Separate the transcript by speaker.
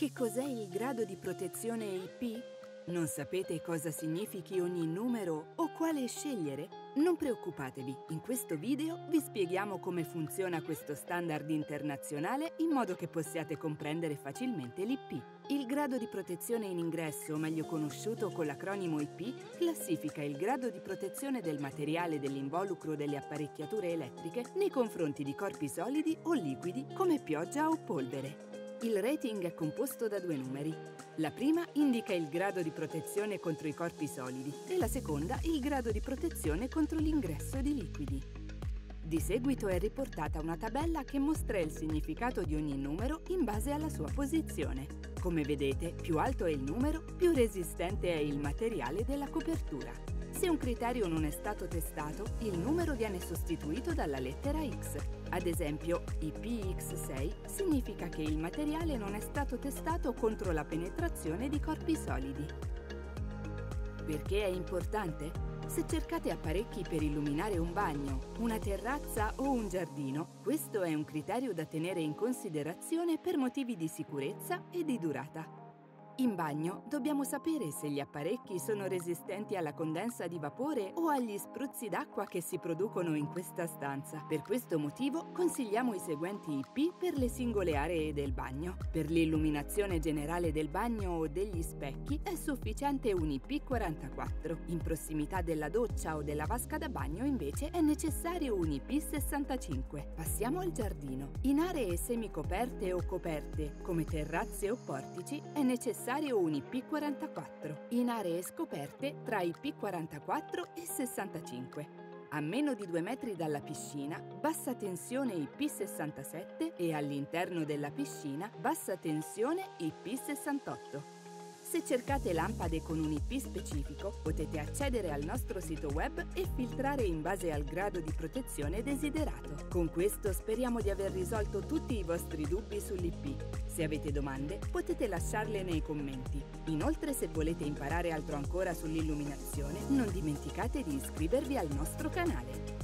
Speaker 1: Che cos'è il grado di protezione IP? Non sapete cosa significhi ogni numero o quale scegliere? Non preoccupatevi, in questo video vi spieghiamo come funziona questo standard internazionale in modo che possiate comprendere facilmente l'IP. Il grado di protezione in ingresso, meglio conosciuto con l'acronimo IP, classifica il grado di protezione del materiale dell'involucro delle apparecchiature elettriche nei confronti di corpi solidi o liquidi come pioggia o polvere. Il rating è composto da due numeri. La prima indica il grado di protezione contro i corpi solidi e la seconda il grado di protezione contro l'ingresso di liquidi. Di seguito è riportata una tabella che mostra il significato di ogni numero in base alla sua posizione. Come vedete, più alto è il numero, più resistente è il materiale della copertura. Se un criterio non è stato testato, il numero viene sostituito dalla lettera X ad esempio, IPX6 significa che il materiale non è stato testato contro la penetrazione di corpi solidi. Perché è importante? Se cercate apparecchi per illuminare un bagno, una terrazza o un giardino, questo è un criterio da tenere in considerazione per motivi di sicurezza e di durata. In bagno dobbiamo sapere se gli apparecchi sono resistenti alla condensa di vapore o agli spruzzi d'acqua che si producono in questa stanza. Per questo motivo consigliamo i seguenti IP per le singole aree del bagno. Per l'illuminazione generale del bagno o degli specchi è sufficiente un IP44. In prossimità della doccia o della vasca da bagno invece è necessario un IP65. Passiamo al giardino. In aree semicoperte o coperte, come terrazze o portici, è necessario necessario un IP44 in aree scoperte tra IP44 e 65. A meno di 2 metri dalla piscina, bassa tensione IP67 e all'interno della piscina, bassa tensione IP68. Se cercate lampade con un IP specifico, potete accedere al nostro sito web e filtrare in base al grado di protezione desiderato. Con questo speriamo di aver risolto tutti i vostri dubbi sull'IP. Se avete domande, potete lasciarle nei commenti. Inoltre, se volete imparare altro ancora sull'illuminazione, non dimenticate di iscrivervi al nostro canale.